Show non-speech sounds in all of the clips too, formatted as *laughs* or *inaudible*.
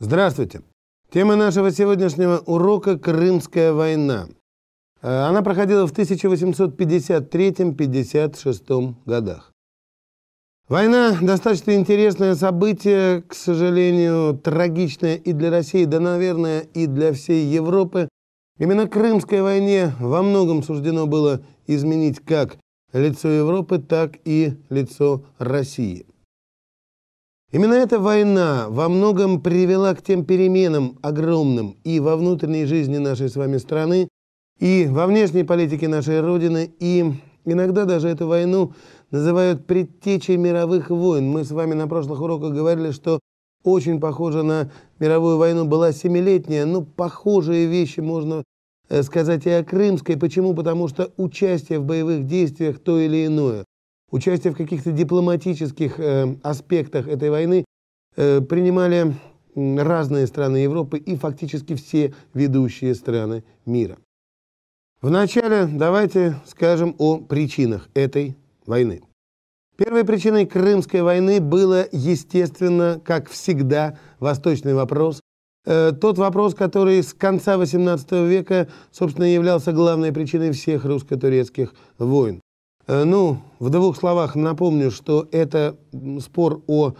Здравствуйте! Тема нашего сегодняшнего урока – Крымская война. Э, она проходила в 1853-56 годах. Война – достаточно интересное событие, к сожалению, трагичное и для России, да, наверное, и для всей Европы. Именно Крымской войне во многом суждено было изменить как лицо Европы, так и лицо России. Именно эта война во многом привела к тем переменам огромным и во внутренней жизни нашей с вами страны, и во внешней политике нашей Родины, и иногда даже эту войну называют предтечей мировых войн. Мы с вами на прошлых уроках говорили, что очень похожа на мировую войну была семилетняя, но похожие вещи можно э, сказать и о Крымской. Почему? Потому что участие в боевых действиях то или иное участие в каких-то дипломатических э, аспектах этой войны э, принимали разные страны Европы и фактически все ведущие страны мира. Вначале давайте скажем о причинах этой войны. Первой причиной Крымской войны было, естественно, как всегда, восточный вопрос. Э, тот вопрос, который с конца XVIII века, собственно, являлся главной причиной всех русско-турецких войн. Э, ну, в двух словах напомню, что это спор о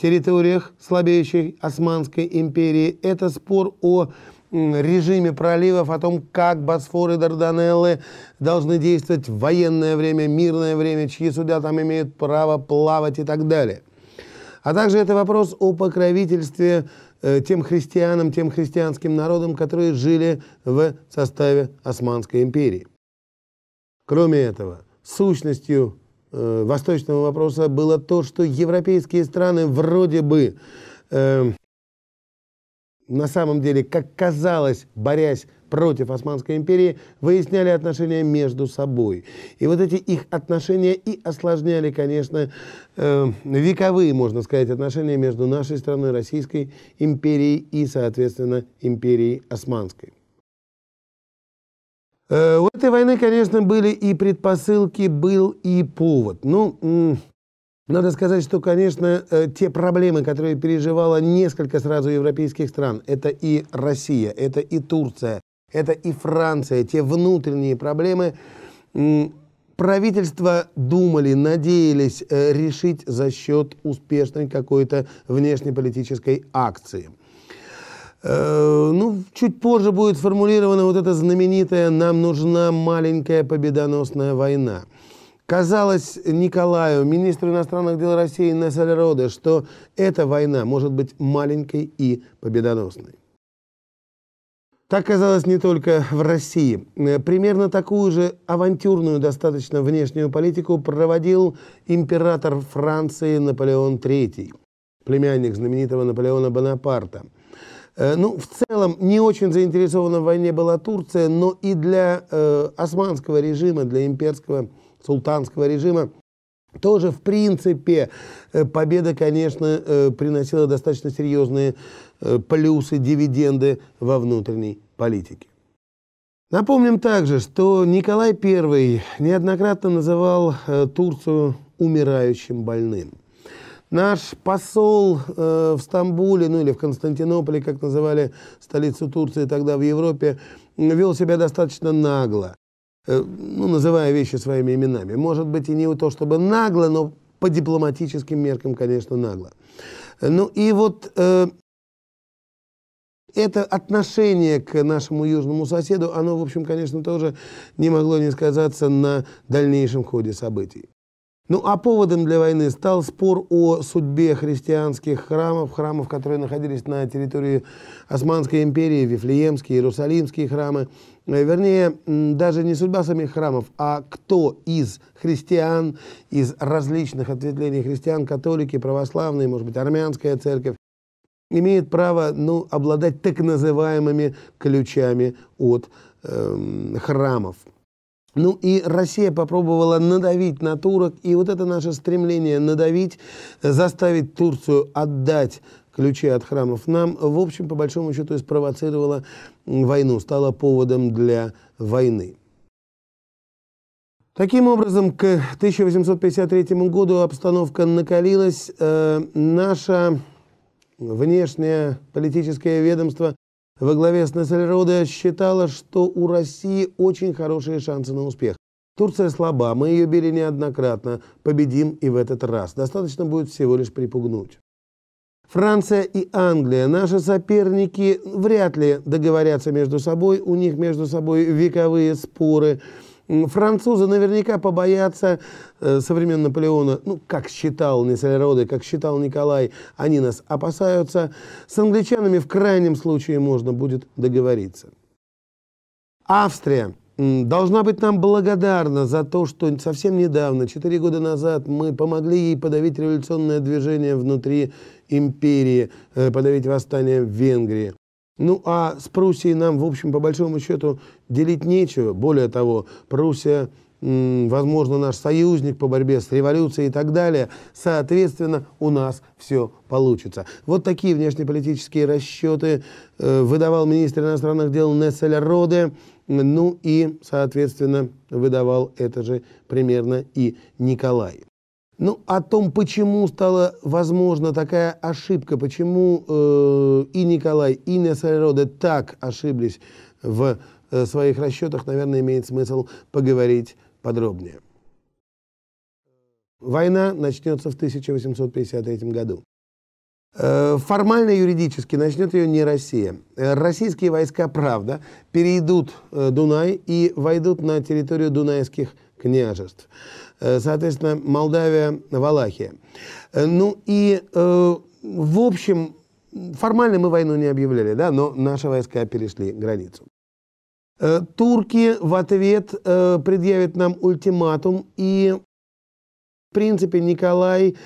территориях слабеющей Османской империи, это спор о режиме проливов, о том, как Босфор и Дарданеллы должны действовать в военное время, мирное время, чьи суда там имеют право плавать и так далее. А также это вопрос о покровительстве э, тем христианам, тем христианским народам, которые жили в составе Османской империи. Кроме этого, сущностью э, восточного вопроса было то, что европейские страны вроде бы э, на самом деле, как казалось, борясь против Османской империи, выясняли отношения между собой. И вот эти их отношения и осложняли, конечно, э, вековые, можно сказать, отношения между нашей страной, Российской империей и, соответственно, империей Османской. Э, у этой войны, конечно, были и предпосылки, был и повод. Ну, надо сказать, что, конечно, э, те проблемы, которые переживала несколько сразу европейских стран, это и Россия, это и Турция, это и Франция, те внутренние проблемы, правительства думали, надеялись э, решить за счет успешной какой-то внешнеполитической акции. Э, ну, чуть позже будет сформулирована вот эта знаменитая «нам нужна маленькая победоносная война». Казалось Николаю, министру иностранных дел России Нессельроде, что эта война может быть маленькой и победоносной. Так казалось не только в России. Э, примерно такую же авантюрную достаточно внешнюю политику проводил император Франции Наполеон III, племянник знаменитого Наполеона Бонапарта – ну, в целом, не очень заинтересована в войне была Турция, но и для э, османского режима, для имперского султанского режима тоже, в принципе, э, победа, конечно, э, приносила достаточно серьезные плюсы, дивиденды во внутренней политике. Напомним также, что Николай I неоднократно называл Турцию умирающим больным. Наш посол э, в Стамбуле, ну или в Константинополе, как называли столицу Турции тогда в Европе, вел себя достаточно нагло, э, ну, называя вещи своими именами. Может быть, и не то чтобы нагло, но по дипломатическим меркам, конечно, нагло. Ну и вот э, это отношение к нашему южному соседу, оно, в общем, конечно, тоже не могло не сказаться на дальнейшем ходе событий. Ну а поводом для войны стал спор о судьбе христианских храмов, храмов, которые находились на территории Османской империи, Вифлеемские, Иерусалимские храмы. Э, вернее, даже не судьба самих храмов, а кто из христиан, из различных ответвлений христиан, католики, православные, может быть, армянская церковь, имеет право ну, обладать так называемыми ключами от э, храмов. Ну и Россия попробовала надавить на турок, и вот это наше стремление надавить, заставить Турцию отдать ключи от храмов нам, в общем, по большому счету, и спровоцировала войну, стала поводом для войны. Таким образом, к 1853 году обстановка накалилась. Э, наша внешнее политическое ведомство во главе с Нессельроде считало, что у России очень хорошие шансы на успех. Турция слаба, мы ее били неоднократно, победим и в этот раз. Достаточно будет всего лишь припугнуть. Франция и Англия, наши соперники, вряд ли договорятся между собой, у них между собой вековые споры. Французы наверняка побоятся э, со Наполеона, ну, как считал Нессельроде, как считал Николай, они нас опасаются. С англичанами в крайнем случае можно будет договориться. Австрия должна быть нам благодарна за то, что совсем недавно, четыре года назад, мы помогли ей подавить революционное движение внутри империи, э, подавить восстание в Венгрии. Ну а с Пруссией нам, в общем, по большому счету делить нечего. Более того, Пруссия, возможно, наш союзник по борьбе с революцией и так далее. Соответственно, у нас все получится. Вот такие внешнеполитические расчеты э, выдавал министр иностранных дел Нессель Роде. Ну и, соответственно, выдавал это же примерно и Николай. Ну, о том, почему стала возможна такая ошибка, почему э, и Николай, и Несайроде так ошиблись в э, своих расчетах, наверное, имеет смысл поговорить подробнее. Война начнется в 1853 году. Э, формально юридически начнет ее не Россия. Э, российские войска, правда, перейдут э, Дунай и войдут на территорию дунайских княжеств. Э, соответственно, Молдавия, Валахия. Э, ну и, э, в общем, формально мы войну не объявляли, да, но наши войска перешли границу. Турки в ответ предъявят нам ультиматум и принципе, Николай,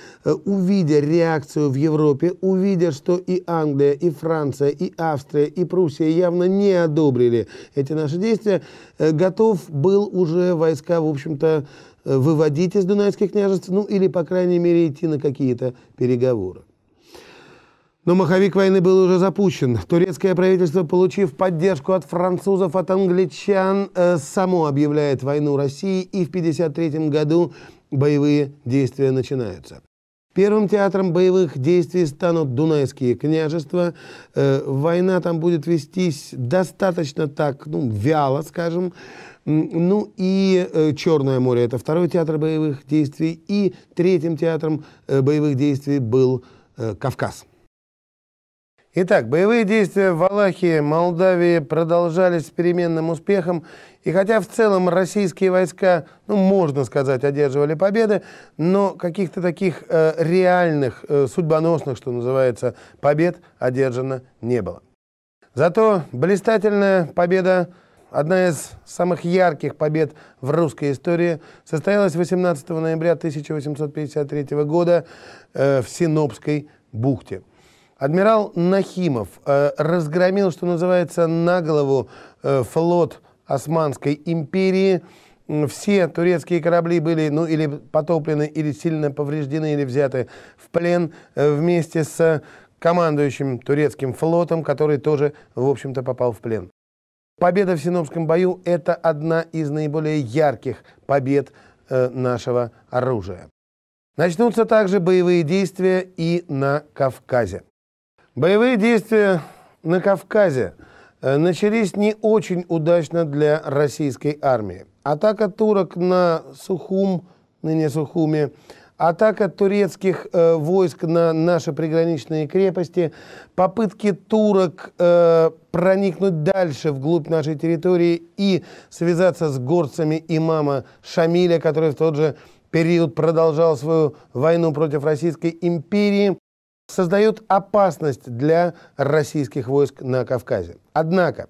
увидя реакцию в Европе, увидя, что и Англия, и Франция, и Австрия, и Пруссия явно не одобрили эти наши действия, готов был уже войска, в общем-то, выводить из Дунайских княжеств, ну или, по крайней мере, идти на какие-то переговоры. Но маховик войны был уже запущен. Турецкое правительство, получив поддержку от французов, от англичан, само объявляет войну России и в 1953 году боевые действия начинаются. Первым театром боевых действий станут Дунайские княжества. Э, война там будет вестись достаточно так, ну, вяло, скажем. Ну и э, Черное море – это второй театр боевых действий. И третьим театром э, боевых действий был Кавказ. Итак, боевые действия в Валахии, Молдавии продолжались с переменным успехом. И хотя в целом российские войска, ну, можно сказать, одерживали победы, но каких-то таких э, реальных, э, судьбоносных, что называется, побед одержано не было. Зато блистательная победа, одна из самых ярких побед в русской истории, состоялась 18 ноября 1853 года э, в Синопской бухте. Адмирал Нахимов э, разгромил, что называется, на голову э, флот Османской империи. Все турецкие корабли были ну, или потоплены, или сильно повреждены, или взяты в плен э, вместе с командующим турецким флотом, который тоже, в общем-то, попал в плен. Победа в Синопском бою – это одна из наиболее ярких побед э, нашего оружия. Начнутся также боевые действия и на Кавказе. Боевые действия на Кавказе начались не очень удачно для российской армии. Атака турок на Сухум, ныне Сухуме, атака турецких э, войск на наши приграничные крепости, попытки турок э, проникнуть дальше вглубь нашей территории и связаться с горцами имама Шамиля, который в тот же период продолжал свою войну против Российской империи, создает опасность для российских войск на Кавказе. Однако,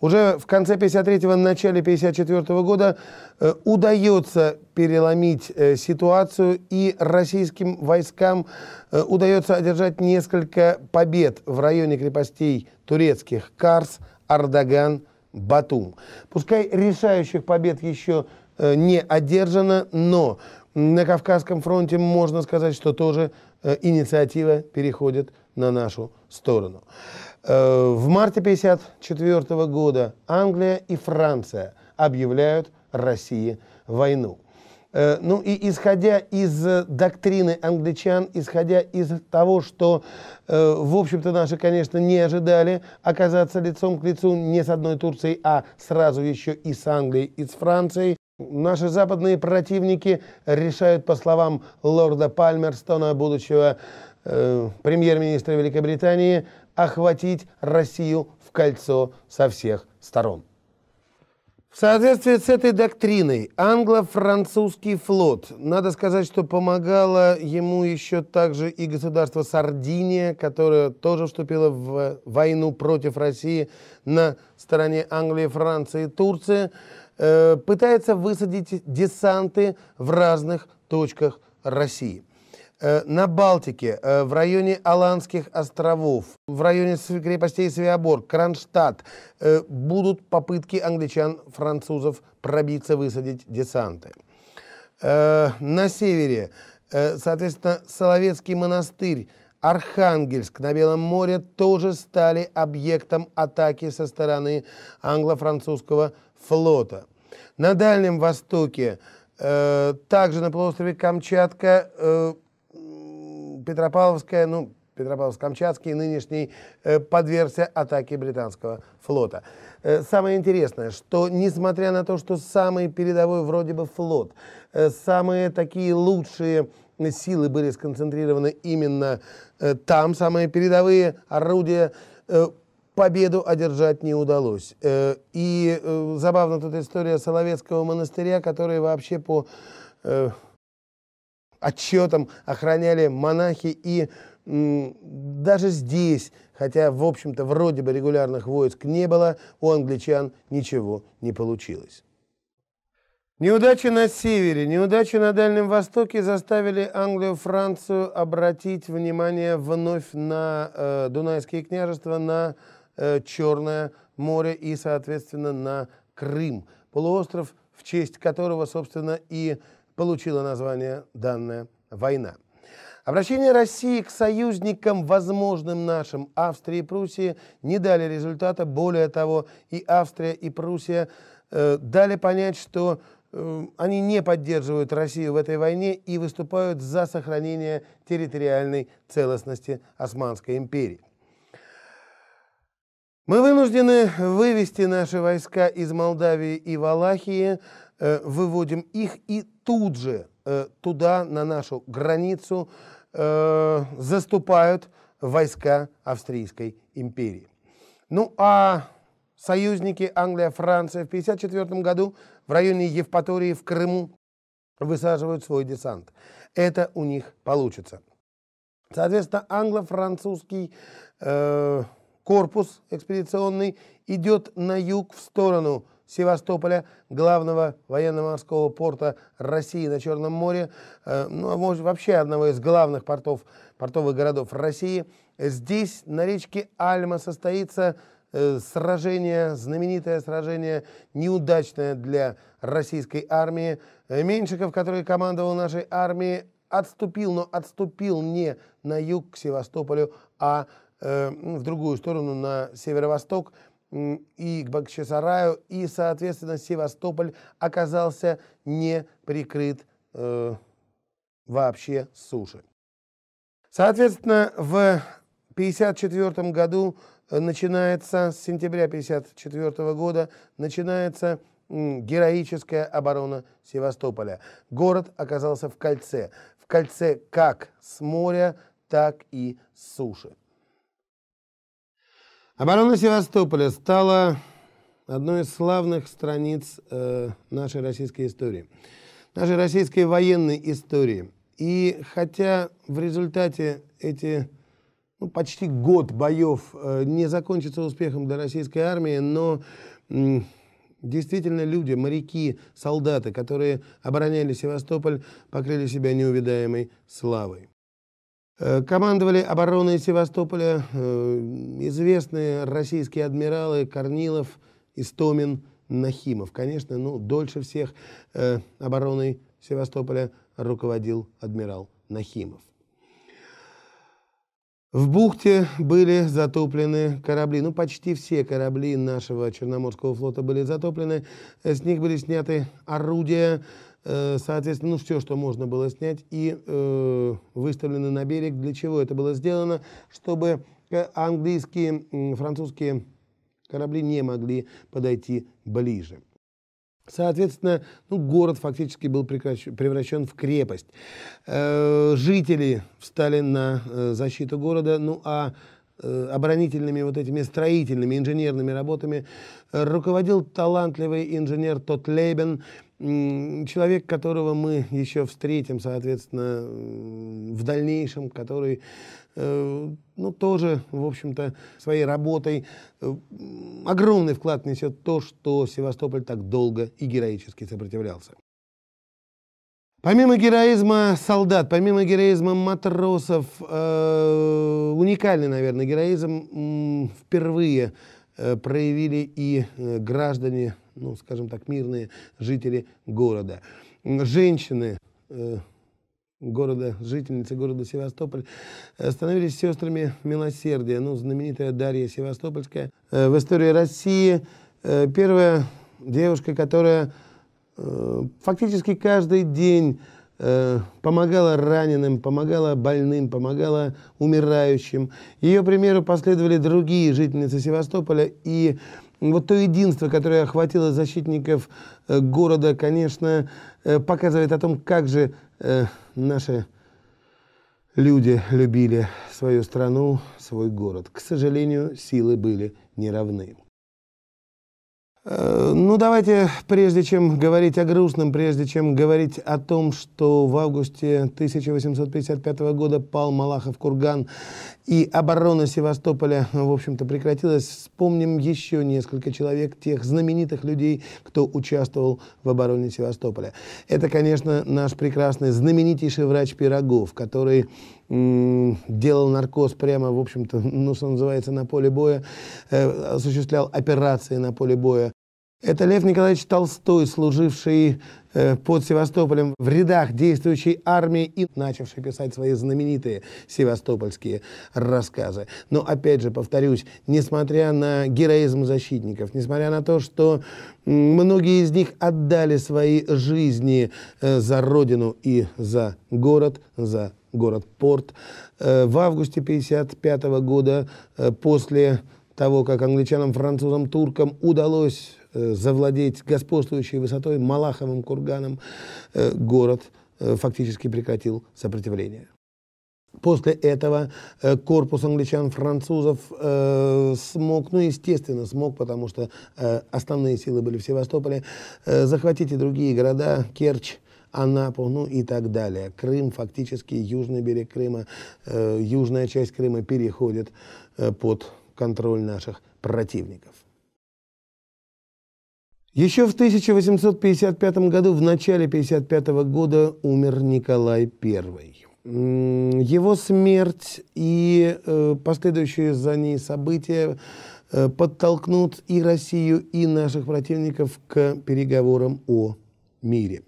уже в конце 53-го, начале 54 -го года э, удается переломить э, ситуацию, и российским войскам э, удается одержать несколько побед в районе крепостей турецких Карс, Ардаган, Батум. Пускай решающих побед еще э, не одержано, но на Кавказском фронте можно сказать, что тоже инициатива переходит на нашу сторону. Э, в марте 1954 года Англия и Франция объявляют России войну. Э, ну и исходя из доктрины англичан, исходя из того, что, э, в общем-то, наши, конечно, не ожидали оказаться лицом к лицу не с одной Турцией, а сразу еще и с Англией, и с Францией, Наши западные противники решают, по словам лорда Пальмерстона, будущего э, премьер-министра Великобритании, охватить Россию в кольцо со всех сторон. В соответствии с этой доктриной англо-французский флот, надо сказать, что помогало ему еще также и государство Сардиния, которое тоже вступило в войну против России на стороне Англии, Франции и Турции, э, пытается высадить десанты в разных точках России. Э, на Балтике, э, в районе Аланских островов, в районе крепостей Свиабор, Кронштадт будут попытки англичан, французов пробиться, высадить десанты. На севере, соответственно, Соловецкий монастырь, Архангельск на Белом море тоже стали объектом атаки со стороны англо-французского флота. На Дальнем Востоке, также на полуострове Камчатка, Петропавловская, ну, Петропавловск-Камчатский нынешний э, подвергся атаке британского флота. Э, самое интересное, что несмотря на то, что самый передовой вроде бы флот, э, самые такие лучшие силы были сконцентрированы именно э, там, самые передовые орудия, э, победу одержать не удалось. Э, и э, забавна тут история Соловецкого монастыря, который вообще по... Э, отчетом охраняли монахи. И даже здесь, хотя, в общем-то, вроде бы регулярных войск не было, у англичан ничего не получилось. Неудачи на севере, неудачи на Дальнем Востоке заставили Англию, Францию обратить внимание вновь на э, Дунайские княжества, на Черное море и, соответственно, на Крым, полуостров, в честь которого, собственно, и получила название данная война. Обращение России к союзникам, возможным нашим, Австрии и Пруссии, не дали результата. Более того, и Австрия, и Пруссия э, дали понять, что э, они не поддерживают Россию в этой войне и выступают за сохранение территориальной целостности Османской империи. Мы вынуждены вывести наши войска из Молдавии и Валахии, Э, выводим их и тут же э, туда, на нашу границу, э, заступают войска Австрийской империи. Ну а союзники Англия, Франция в 1954 году в районе Евпатории в Крыму высаживают свой десант. Это у них получится. Соответственно, англо-французский э, корпус экспедиционный идет на юг в сторону Севастополя, главного военно-морского порта России на Черном море, э, ну, а может, вообще одного из главных портов, портовых городов России. Здесь, на речке Альма, состоится э, сражение, знаменитое сражение, неудачное для российской армии. Меньшиков, который командовал нашей армией, отступил, но отступил не на юг к Севастополю, а э, в другую сторону, на северо-восток, и к Бахчисараю, и, соответственно, Севастополь оказался не прикрыт э, вообще суши. Соответственно, в 1954 году э, начинается, с сентября 1954 года, начинается героическая оборона Севастополя. Город оказался в кольце. В кольце как с моря, так и с суши. Оборона Севастополя стала одной из славных страниц э, нашей российской истории, нашей российской военной истории. И хотя в результате эти ну, почти год боев э, не закончится успехом для российской армии, но э, действительно люди, моряки, солдаты, которые обороняли Севастополь, покрыли себя неувидаемой славой. Э, командовали обороной Севастополя э, известные российские адмиралы Корнилов, Истомин, Нахимов. Конечно, ну, дольше всех э, обороной Севастополя руководил адмирал Нахимов. В бухте были затоплены корабли, ну почти все корабли нашего Черноморского флота были затоплены, с них были сняты орудия, соответственно, ну, все, что можно было снять, и э, выставлены на берег. Для чего это было сделано? Чтобы э, английские, французские корабли не могли подойти ближе. Соответственно, ну, город фактически был превращен в крепость. Э, жители встали на э, защиту города, ну а э, оборонительными вот этими строительными инженерными работами руководил талантливый инженер Тот Лейбен, человек, которого мы еще встретим, соответственно, в дальнейшем, который Э, ну, тоже, в общем-то, своей работой э, огромный вклад несет то, что Севастополь так долго и героически сопротивлялся. Помимо героизма солдат, помимо героизма матросов, э, уникальный, наверное, героизм впервые проявили и граждане, ну, скажем так, мирные жители города. Женщины, города, жительницы города Севастополь, э, становились сестрами милосердия. Ну, знаменитая Дарья Севастопольская. Э, в истории России э, первая девушка, которая фактически каждый день помогала раненым, помогала больным, помогала умирающим. Ее примеру последовали другие жительницы Севастополя. И вот то единство, которое охватило защитников города, конечно, показывает о том, как же э, наши люди любили свою страну, свой город. К сожалению, силы были неравны. Э, ну, давайте, прежде чем говорить о грустном, прежде чем говорить о том, что в августе 1855 года пал Малахов курган и оборона Севастополя, в общем-то, прекратилась, вспомним еще несколько человек, тех знаменитых людей, кто участвовал в обороне Севастополя. Это, конечно, наш прекрасный, знаменитейший врач Пирогов, который делал наркоз прямо, в общем-то, ну, что называется, на поле боя, э, осуществлял операции на поле боя. Это Лев Николаевич Толстой, служивший э, под Севастополем в рядах действующей армии и начавший писать свои знаменитые севастопольские рассказы. Но опять же, повторюсь, несмотря на героизм защитников, несмотря на то, что многие из них отдали свои жизни э, за родину и за город, за город-порт. Э, в августе 1955 года, после того, как англичанам, французам, туркам удалось завладеть господствующей высотой Малаховым курганом, город фактически прекратил сопротивление. После этого корпус англичан, французов смог, ну, естественно, смог, потому что основные силы были в Севастополе, захватить и другие города, Керчь, Анапу, ну и так далее. Крым, фактически южный берег Крыма, э, южная часть Крыма переходит э, под контроль наших противников. Еще в 1855 году, в начале 1855 года, умер Николай I. Его смерть и э, последующие за ней события э, подтолкнут и Россию, и наших противников к переговорам о мире.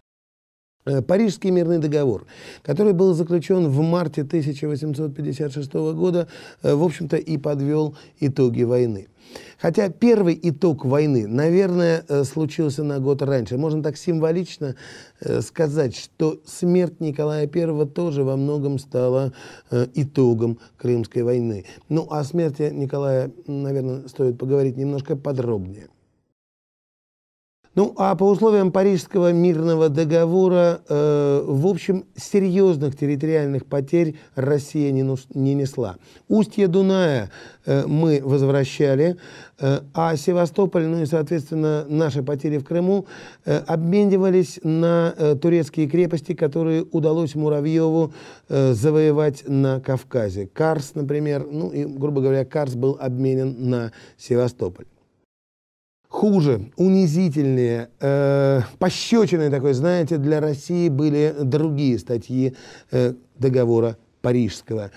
Э, Парижский мирный договор, который был заключен в марте 1856 года, э, в общем-то и подвел итоги войны. Хотя первый итог войны, наверное, э, случился на год раньше. Можно так символично сказать, что смерть Николая I тоже во многом стала итогом Крымской войны. Ну, о смерти Николая, наверное, стоит поговорить немножко подробнее. Ну, а по условиям Парижского мирного договора, э, в общем, серьезных территориальных потерь Россия не, не несла. Устье Дуная э, мы возвращали, э, а Севастополь, ну и, соответственно, наши потери в Крыму э, обменивались на э, турецкие крепости, которые удалось Муравьеву э, завоевать на Кавказе. Карс, например, ну и, грубо говоря, Карс был обменен на Севастополь хуже, унизительнее, э, пощечиной такой, знаете, для России были другие статьи э, договора Парижского.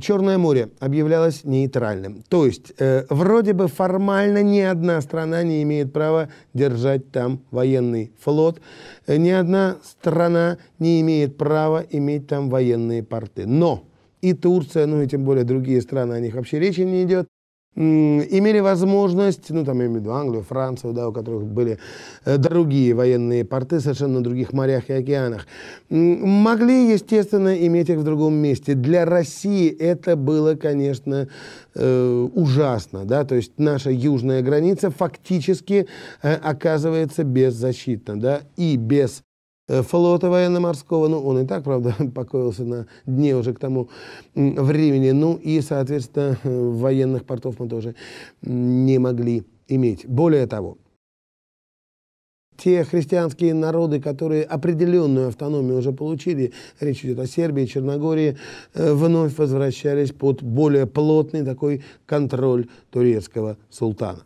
Черное море объявлялось нейтральным. То есть, э, вроде бы формально ни одна страна не имеет права держать там военный флот, э, ни одна страна не имеет права иметь там военные порты. Но и Турция, ну и тем более другие страны, о них вообще речи не идет, имели возможность, ну там я имею в виду Англию, Францию, да, у которых были э, другие военные порты совершенно на других морях и океанах, могли, естественно, иметь их в другом месте. Для России это было, конечно, э, ужасно, да, то есть наша южная граница фактически э, оказывается беззащитна, да, и без флота военно-морского, ну, он и так, правда, *laughs* покоился на дне уже к тому времени, ну, и, соответственно, военных портов мы тоже не могли иметь. Более того, те христианские народы, которые определенную автономию уже получили, речь идет о Сербии, Черногории, э, вновь возвращались под более плотный такой контроль турецкого султана.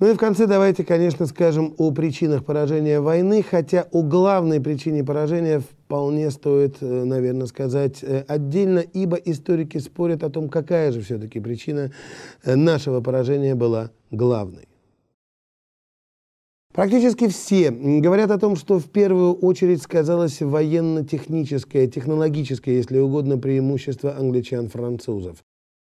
Ну и в конце давайте, конечно, скажем о причинах поражения войны, хотя о главной причине поражения вполне стоит, э, наверное, сказать э, отдельно, ибо историки спорят о том, какая же все-таки причина э, нашего поражения была главной. Практически все говорят о том, что в первую очередь сказалось военно-техническое, технологическое, если угодно, преимущество англичан-французов.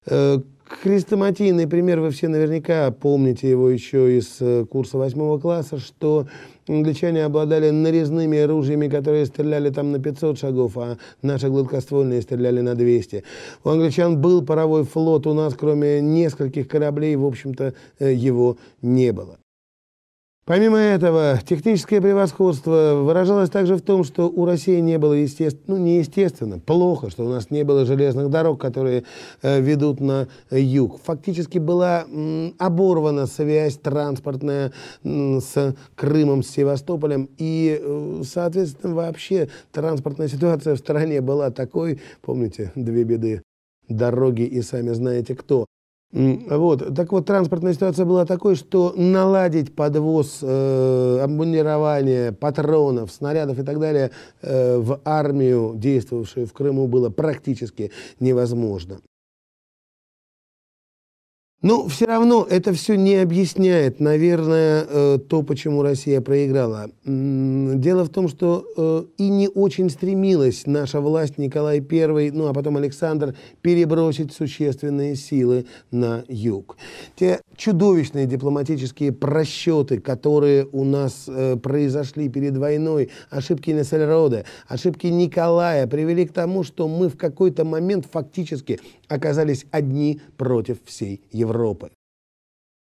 Э, хрестоматийный пример, вы все наверняка помните его еще из э, курса восьмого класса, что англичане обладали нарезными оружиями, которые стреляли там на 500 шагов, а наши гладкоствольные стреляли на 200. У англичан был паровой флот, у нас кроме нескольких кораблей, в общем-то, э, его не было. Помимо этого, техническое превосходство выражалось также в том, что у России не было, естественно, ну не естественно, плохо, что у нас не было железных дорог, которые э, ведут на юг. Фактически была м, оборвана связь транспортная м, с Крымом, с Севастополем, и, э, соответственно, вообще транспортная ситуация в стране была такой, помните, две беды, дороги и сами знаете кто. Вот. Так вот, транспортная ситуация была такой, что наладить подвоз э, обмундирования, патронов, снарядов и так далее э, в армию, действовавшую в Крыму, было практически невозможно. Но все равно это все не объясняет, наверное, э, то, почему Россия проиграла. Дело в том, что э, и не очень стремилась наша власть, Николай I, ну а потом Александр, перебросить существенные силы на юг. Те чудовищные дипломатические просчеты, которые у нас э, произошли перед войной, ошибки Нессельрода, ошибки Николая, привели к тому, что мы в какой-то момент фактически оказались одни против всей Европы.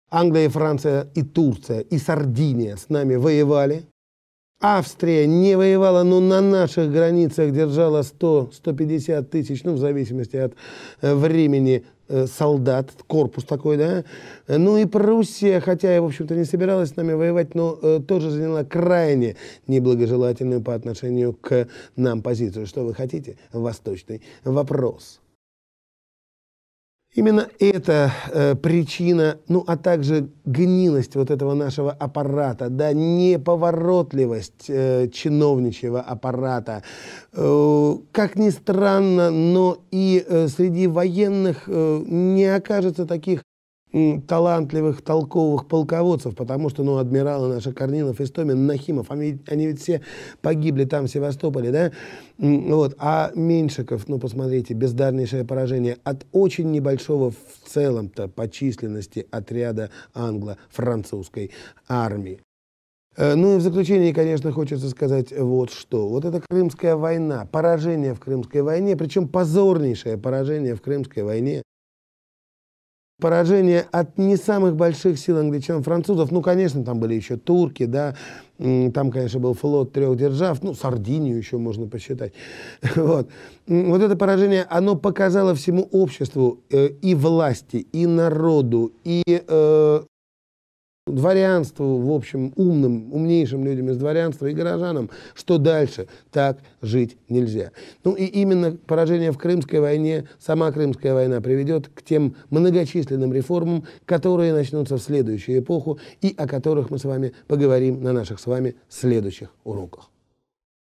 Англия, Франция и Турция и Сардиния с нами воевали. Австрия не воевала, но на наших границах держала 100-150 тысяч, ну, в зависимости от э, времени, э, солдат, корпус такой, да. Ну и Пруссия, хотя и, в общем-то, не собиралась с нами воевать, но э, тоже заняла крайне неблагожелательную по отношению к нам позицию. Что вы хотите? Восточный вопрос. Именно эта э, причина, ну а также гнилость вот этого нашего аппарата, да, неповоротливость э, чиновничьего аппарата. Э, как ни странно, но и э, среди военных э, не окажется таких талантливых, толковых полководцев, потому что, ну, адмиралы наши Корнилов, Истомин, Нахимов, они, они ведь все погибли там, в Севастополе, да, вот, а Меньшиков, ну, посмотрите, бездарнейшее поражение от очень небольшого в целом-то по численности отряда англо-французской армии. Э, ну и в заключение, конечно, хочется сказать вот что. Вот эта Крымская война, поражение в Крымской войне, причем позорнейшее поражение в Крымской войне, поражение от не самых больших сил англичан, французов. Ну, конечно, там были еще турки, да, там, конечно, был флот трех держав, ну, Сардинию еще можно посчитать. *laughs* Вот. вот это поражение, оно показало всему обществу э, и власти, и народу, и э, дворянству, в общем, умным, умнейшим людям из дворянства и горожанам, что дальше так жить нельзя. Ну и именно поражение в Крымской войне, сама Крымская война приведет к тем многочисленным реформам, которые начнутся в следующую эпоху и о которых мы с вами поговорим на наших с вами следующих уроках.